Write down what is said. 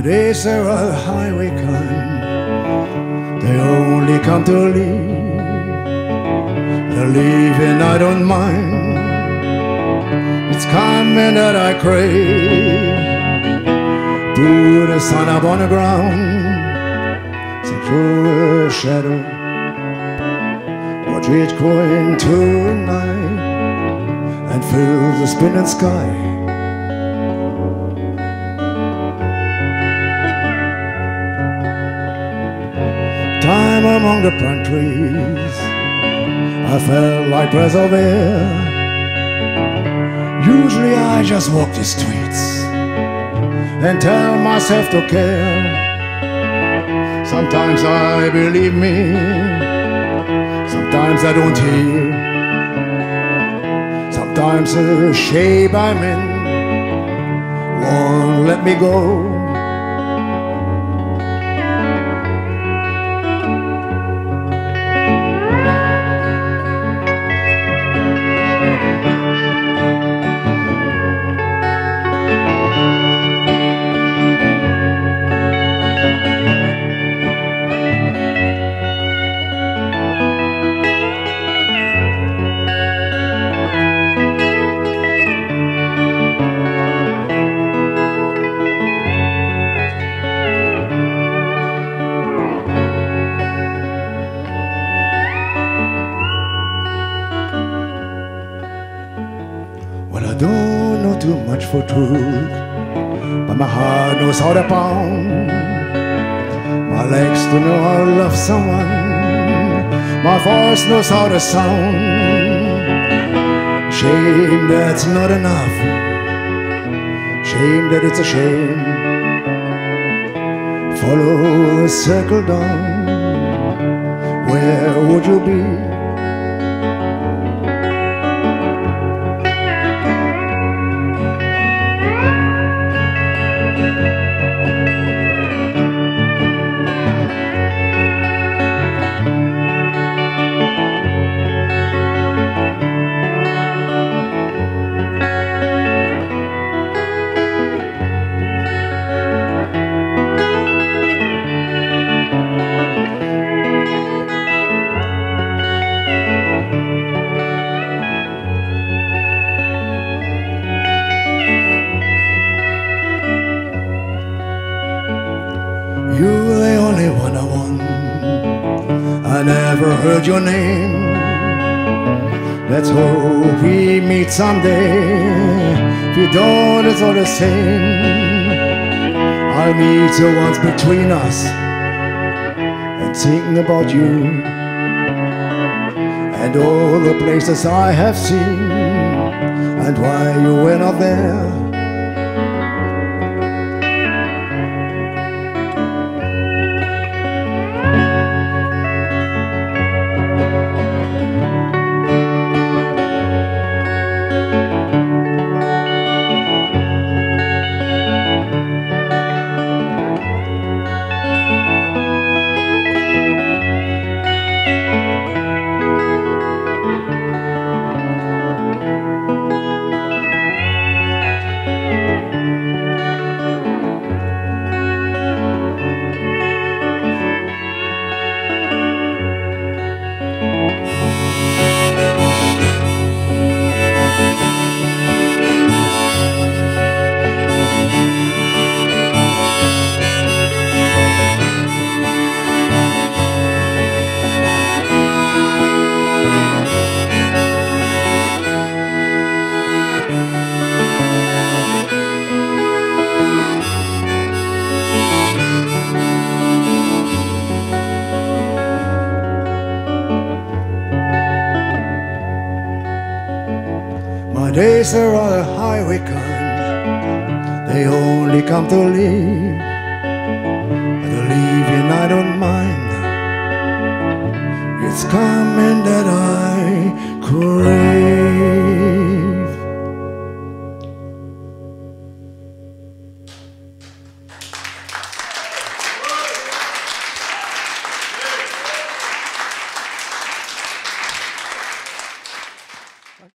My days are a highway kind. They only come to leave. The leaving I don't mind. It's coming that I crave. Through the sun up on the ground. See through a shadow. Watch it going to night. And fill the spinning sky. Among the pine trees. I felt like breath. Usually I just walk the streets and tell myself to care. Sometimes I believe me, sometimes I don't hear. Sometimes the shape I'm in won't let me go. Too much for truth, but my heart knows how to pound. My legs to know how to love someone, my voice knows how to sound. Shame that's not enough, shame that it's a shame. Follow a circle down, where would you be? You're the only one I want. I never heard your name. Let's hope we meet someday. If you don't, it's all the same. I'll meet you once between us and thinking about you and all the places I have seen and why you were not there. My days are a highway kind. They only come to leave. The leaving I don't mind. It's coming